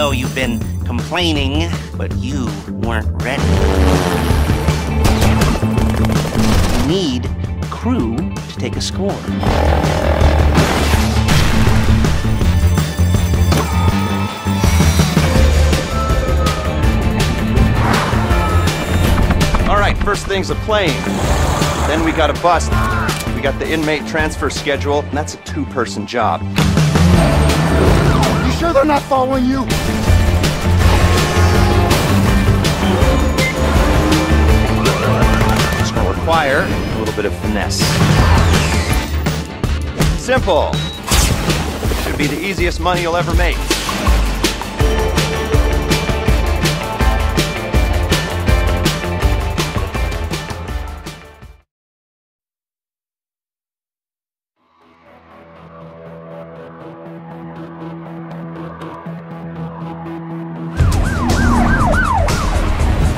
know you've been complaining, but you weren't ready. You need crew to take a score. All right, first thing's a plane. Then we got a bus. We got the inmate transfer schedule, and that's a two-person job. Sure they're not following you? It's gonna require a little bit of finesse. Simple. Should be the easiest money you'll ever make.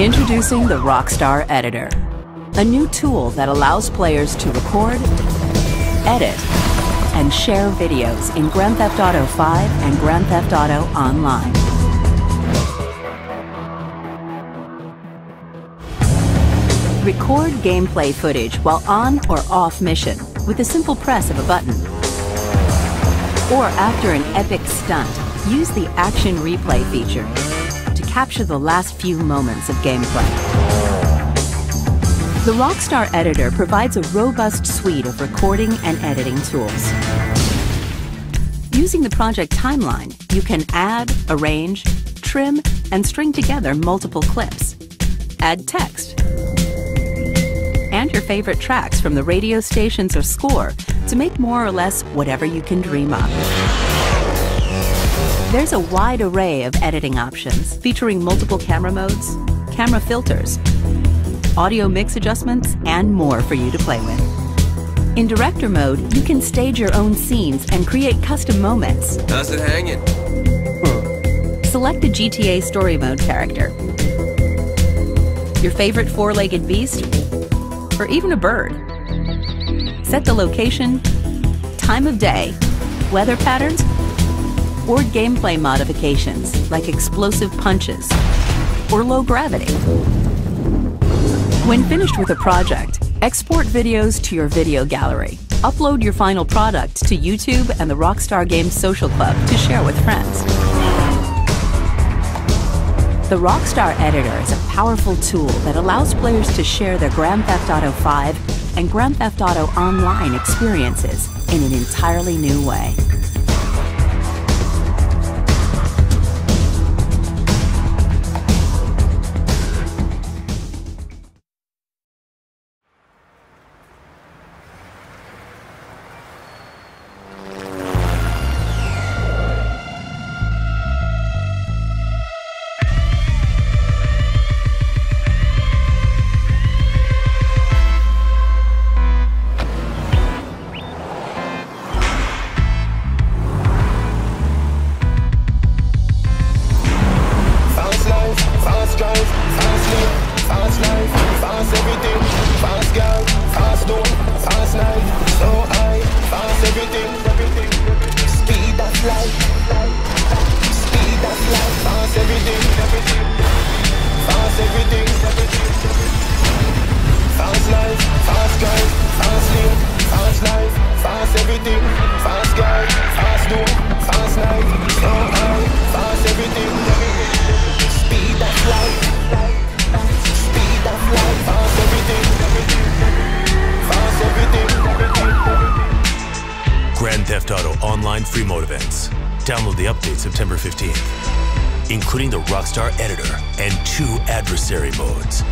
Introducing the Rockstar Editor, a new tool that allows players to record, edit, and share videos in Grand Theft Auto 5 and Grand Theft Auto Online. Record gameplay footage while on or off mission with the simple press of a button. Or after an epic stunt, use the Action Replay feature capture the last few moments of gameplay. The Rockstar Editor provides a robust suite of recording and editing tools. Using the project timeline, you can add, arrange, trim, and string together multiple clips. Add text. And your favorite tracks from the radio stations or score to make more or less whatever you can dream up. There's a wide array of editing options featuring multiple camera modes, camera filters, audio mix adjustments, and more for you to play with. In director mode, you can stage your own scenes and create custom moments. How's it hanging? Hmm. Select the GTA Story Mode character, your favorite four legged beast, or even a bird. Set the location, time of day, weather patterns, or gameplay modifications like explosive punches or low gravity. When finished with a project, export videos to your video gallery. Upload your final product to YouTube and the Rockstar Games Social Club to share with friends. The Rockstar Editor is a powerful tool that allows players to share their Grand Theft Auto 5 and Grand Theft Auto Online experiences in an entirely new way. Rockstar Editor and two adversary modes.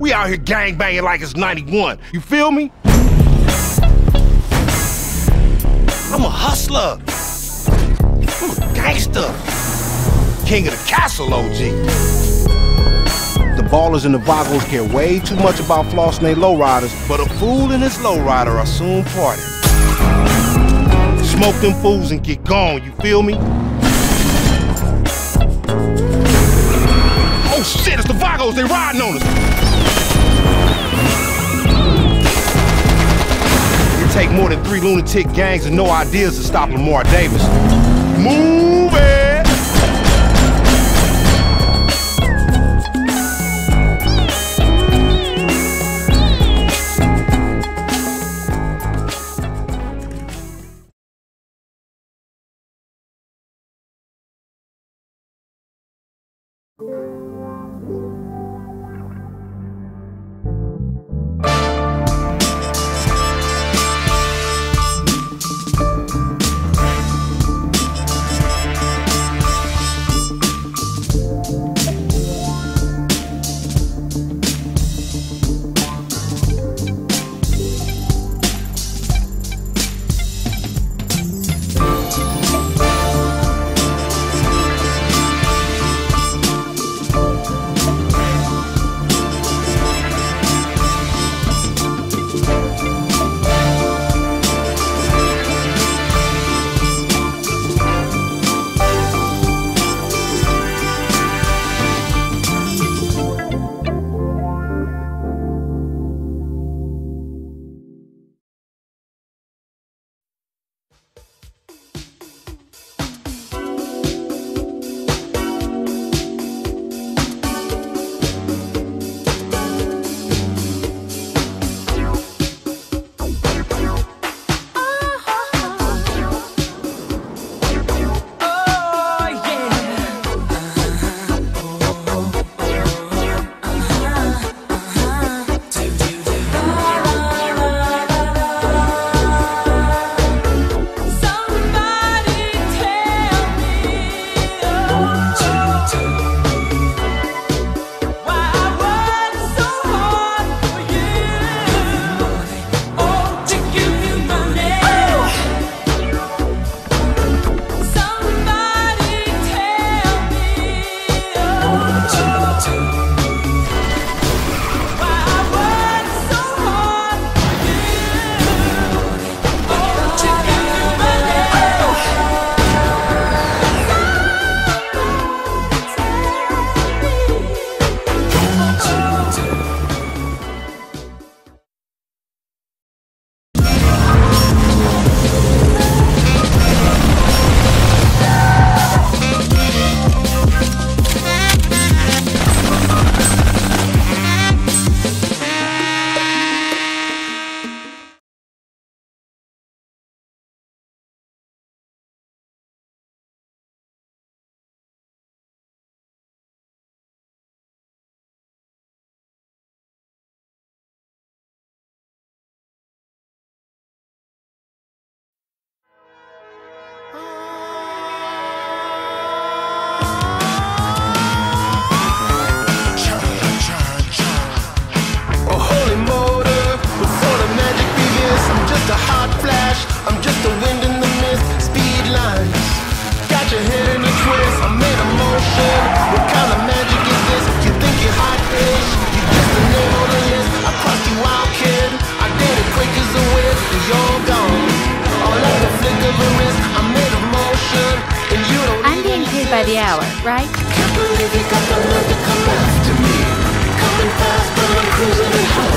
We out here gang banging like it's 91. You feel me? I'm a hustler. I'm a gangster. King of the castle, OG. Ballas and the vagos care way too much about flossing they lowriders, but a fool and his lowrider are soon parted. Smoke them fools and get gone, you feel me? Oh shit, it's the vagos, they riding on us. It take more than three lunatic gangs and no ideas to stop Lamar Davis. Move just a hot flash, I'm just a wind in the mist. Speed lines, got your head in a twist. I'm in a motion. What kind of magic is this? You think you're hot fish? You just the name on the list. I crossed you out, kid. I did it quick as a whip, you're gone. All like a flick of a wrist. I'm in a motion, and you don't I'm being paid by the hour, right? Can't believe you got the nerve to come after me. Coming fast, but I'm cruising at half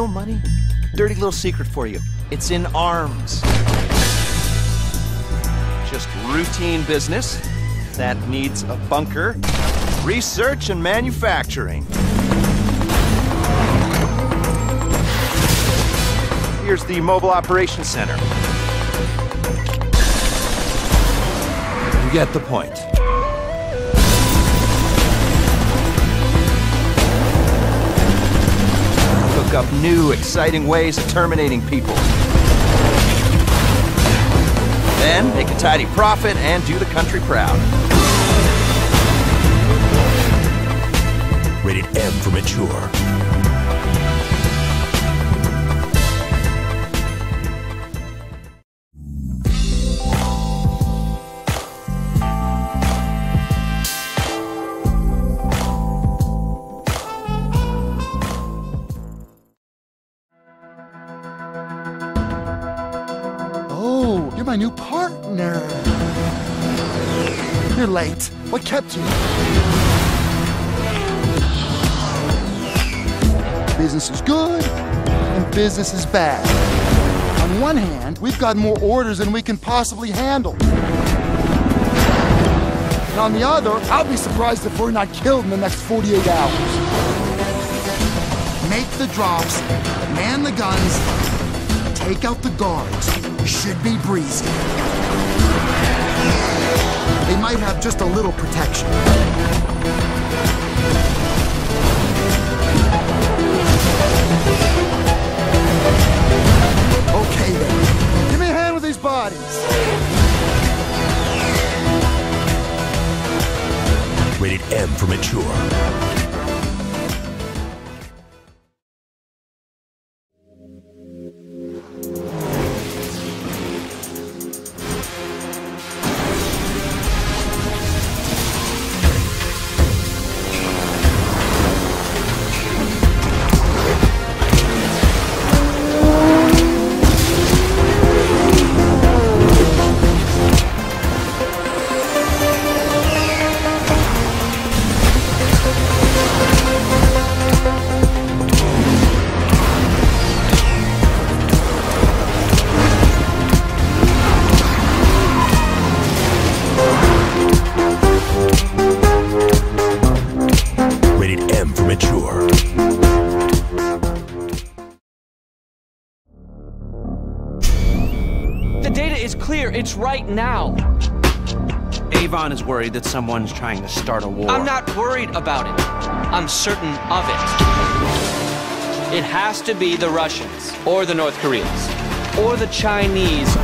real money? Dirty little secret for you. It's in arms. Just routine business that needs a bunker, research, and manufacturing. Here's the Mobile Operations Center. You get the point. Cook up new, exciting ways of terminating people. Then make a tidy profit and do the country proud. Rated M for mature. New partner. You're late. What kept you? Business is good and business is bad. On one hand, we've got more orders than we can possibly handle. And on the other, I'll be surprised if we're not killed in the next 48 hours. Make the drops, man the guns, take out the guards. Should be breezy. They might have just a little protection. Okay then. Give me a hand with these bodies. Rated M for mature. Right now. Avon is worried that someone's trying to start a war. I'm not worried about it. I'm certain of it. It has to be the Russians, or the North Koreans, or the Chinese,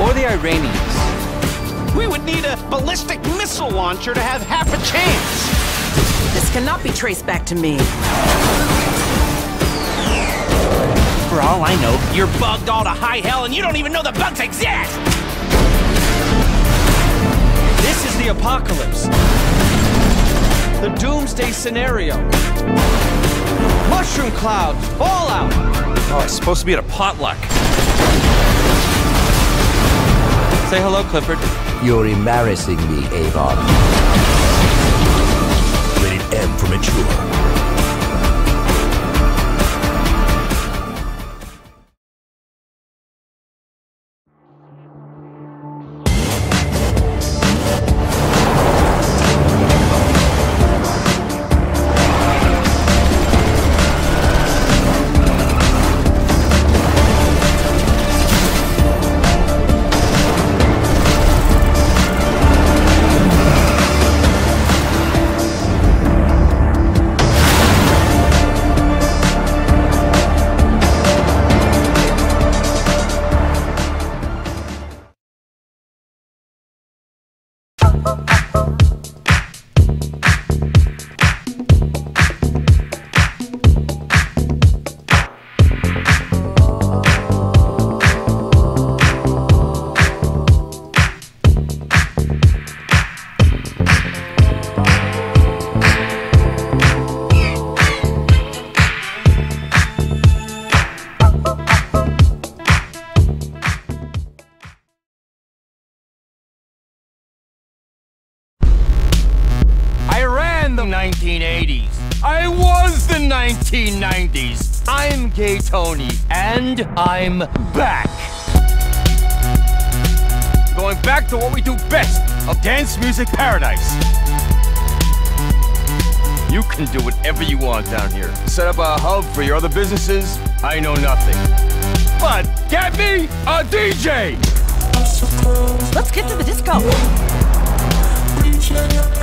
or the Iranians. We would need a ballistic missile launcher to have half a chance. This cannot be traced back to me. For all I know, you're bugged all to high hell and you don't even know the bugs exist! This is the apocalypse. The doomsday scenario. Mushroom clouds, fallout. Oh, it's supposed to be at a potluck. Say hello, Clifford. You're embarrassing me, Avon. Rated M for mature. 1990s. I'm Gay Tony, and I'm back. Going back to what we do best, a dance music paradise. You can do whatever you want down here. Set up a hub for your other businesses, I know nothing. But get me a DJ! Let's get to the disco.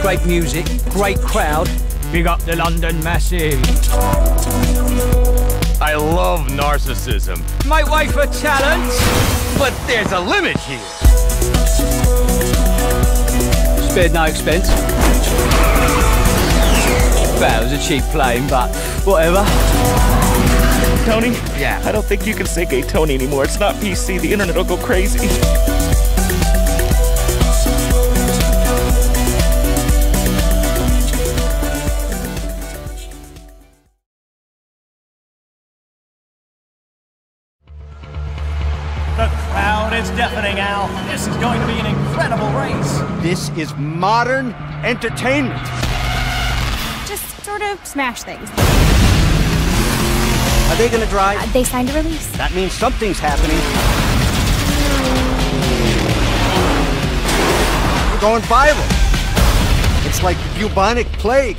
Great music, great crowd. Big up the London Massive. I love narcissism. Make way for talent. But there's a limit here. Spared no expense. That was a cheap plane, but whatever. Tony? Yeah. I don't think you can say gay Tony anymore. It's not PC. The internet will go crazy. This is modern entertainment. Just sort of smash things. Are they gonna drive? Uh, they signed a release. That means something's happening. We're going viral. It's like bubonic plague.